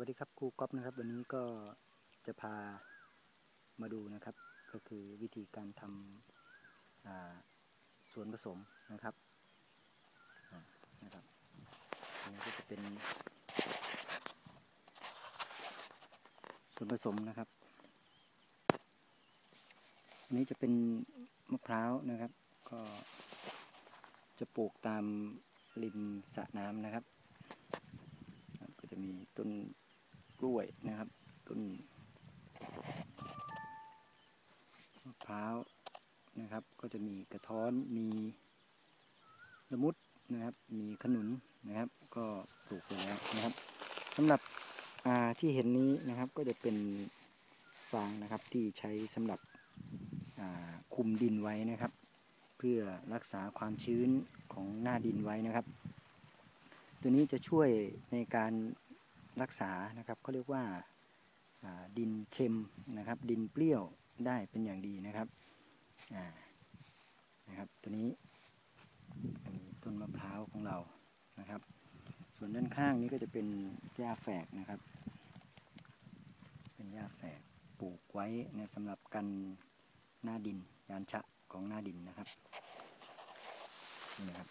วัสดีครับครูก๊อฟนะครับ วันนี้ก็จะพามาดูนะครับ ก็คือวิธีการทำส่วนผสมนะครับนะครับอันนี้ก็จะเป็น ส่วนผสมนะครับอันนี้จะเป็นมะพร้าวนะครับ ก็จะปลูกตามริมสระน้ำนะครับ ก็จะมีต้น กล้วยนะครับ ต้นมะพร้าวนะครับ ก็จะมีกระท้อนมีละมุดนะครับ มีขนุนนะครับ ก็ปลูกไปแล้วนะครับสำหรับที่เห็นนี้นะครับก็จะเป็นฟางนะครับที่ใช้สำหรับคุมดินไว้นะครับ เพื่อรักษาความชื้นของหน้าดินไว้นะครับ ตัวนี้จะช่วยในการ รักษานะครับเขาเรียกว่าดินเค็มนะครับ ดินเปรี้ยวได้เป็นอย่างดีนะครับนะครับตัวนี้อันนี้ต้นมะพร้าวของเรานะครับ ส่วนด้านข้างนี้ก็จะเป็นหญ้าแฝกนะครับ เป็นหญ้าแฝกปลูกไว้นะสำหรับกันหน้าดินยานชะของหน้าดินนะครับนี่นะครับ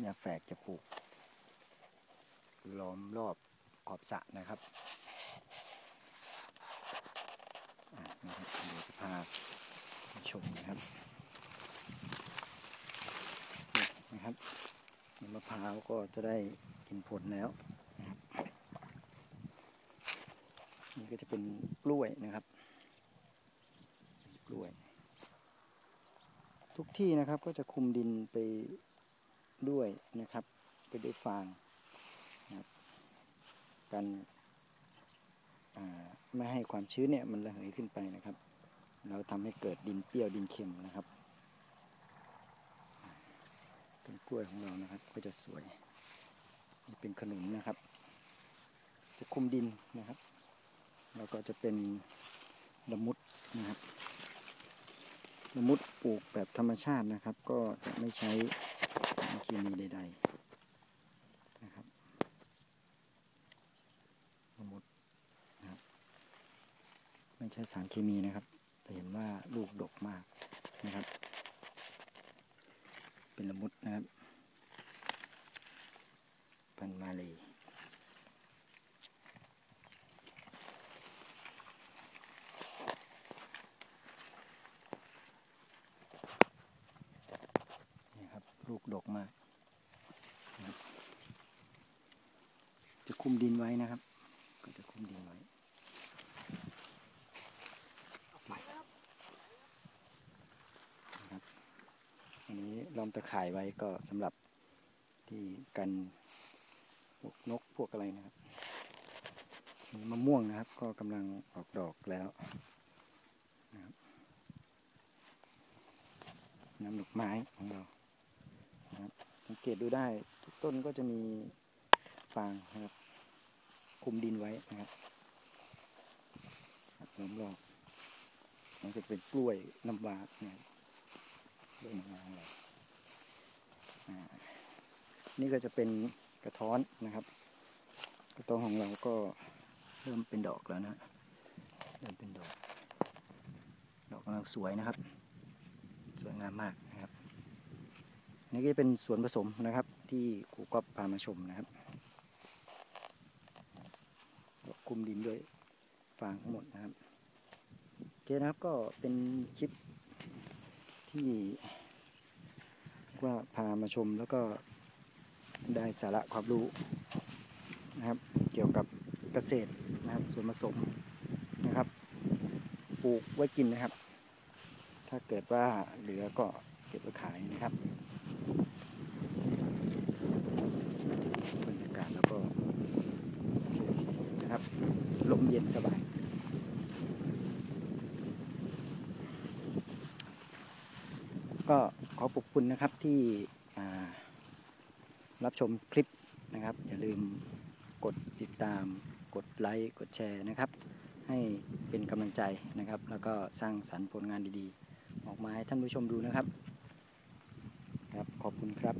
หญ้าแฝกจะปลูก ล้อมรอบขอบสระนะครับนะครับเดี๋ยวจะพาชมนะครับนะครับมะพร้าวก็จะได้กินผลแล้วนี่ก็จะเป็นกล้วยนะครับ กล้วย ทุกที่นะครับก็จะคุมดินไปด้วยนะครับ ไปด้วยฟาง กันไม่ให้ความชื้นเนี่ยมันระเหยขึ้นไปนะครับ เราทำให้เกิดดินเปรี้ยวดินเค็มนะครับต้นกล้วยของเรานะครับ ก็จะสวยนี่เป็นขนุนนะครับ จะคุมดินนะครับ แล้วก็จะเป็นละมุดนะครับละมุดปลูกแบบธรรมชาตินะครับ ก็จะไม่ใช้สารเคมีใด ๆนะครับ ละมุดนะครับไม่ ใช่สารเคมีนะครับจะเห็นว่าลูกดกมากนะครับ เป็นละมุดนะครับ พันมาเลยนี่ครับลูกดกมาก จะคุมดินไว้นะครับ ก็จะคุมดินไว้นะครับอันนี้ ล้อมตะข่ายไว้ก็สำหรับที่กันพวกนกพวกอะไรนะครับมีมะม่วงนะครับ ก็กำลังออกดอกแล้วนะครับน้ำดอกไม้ของเรานะครับสังเกตดูได้ทุกต้นก็จะมีฟางนะครับคุมดินไว้นะครับล้อมรอบมันก็จะเป็นกล้วยน้ำว้าเนี่ยกล้วยน้ำว้าของเรา นี่ก็จะเป็นกระท้อนนะครับ กระท้อนของเราก็เริ่มเป็นดอกแล้วนะเริ่มเป็นดอก ดอกกำลังสวยนะครับ สวยงามมากนะครับนี่ก็จะเป็นส่วนผสมนะครับ ที่ครูก๊อฟพามาชมนะครับคุมดินด้วยฟางทั้งหมดนะครับโอเคนะครับก็เป็นคลิปที่ว่าพามาชมแล้วก็ ได้สาระความรู้นะครับ เกี่ยวกับเกษตรนะครับ ส่วนผสมนะครับ ปลูกไว้กินนะครับ ถ้าเกิดว่าเหลือก็เก็บไว้ขายนะครับบรรยากาศแล้วก็นะครับ ลมเย็นสบายก็ขอขอบคุณนะครับที่อ่า รับชมคลิปนะครับ อย่าลืมกดติดตาม กดไลค์ กดแชร์นะครับ ให้เป็นกำลังใจนะครับ แล้วก็สร้างสรรค์ผลงานดีๆ ออกมาให้ท่านผู้ชมดูนะครับ ครับ ขอบคุณครับ